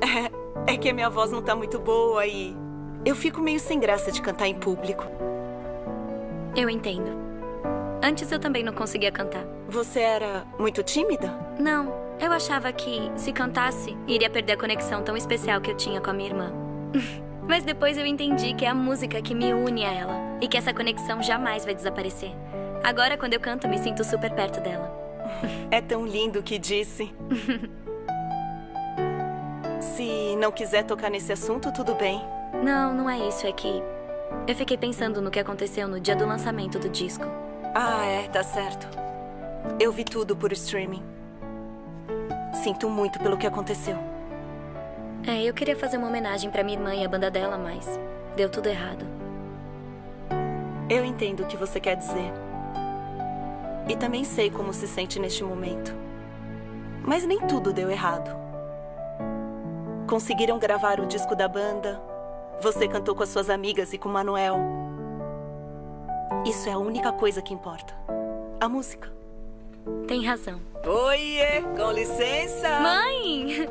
É, é que a minha voz não tá muito boa e eu fico meio sem graça de cantar em público. Eu entendo. Antes eu também não conseguia cantar. Você era muito tímida? Não, eu achava que, se cantasse, iria perder a conexão tão especial que eu tinha com a minha irmã. Mas depois eu entendi que é a música que me une a ela e que essa conexão jamais vai desaparecer. Agora, quando eu canto, me sinto super perto dela. É tão lindo o que disse. Se não quiser tocar nesse assunto, tudo bem. Não, não é isso. É que eu fiquei pensando no que aconteceu no dia do lançamento do disco. Ah, é, tá certo. Eu vi tudo por streaming. Sinto muito pelo que aconteceu. É, eu queria fazer uma homenagem pra minha irmã e a banda dela, mas deu tudo errado. Eu entendo o que você quer dizer. E também sei como se sente neste momento. Mas nem tudo deu errado. Conseguiram gravar o disco da banda. Você cantou com as suas amigas e com Manuel. Isso é a única coisa que importa. A música. Tem razão. Oiê, com licença. Mãe!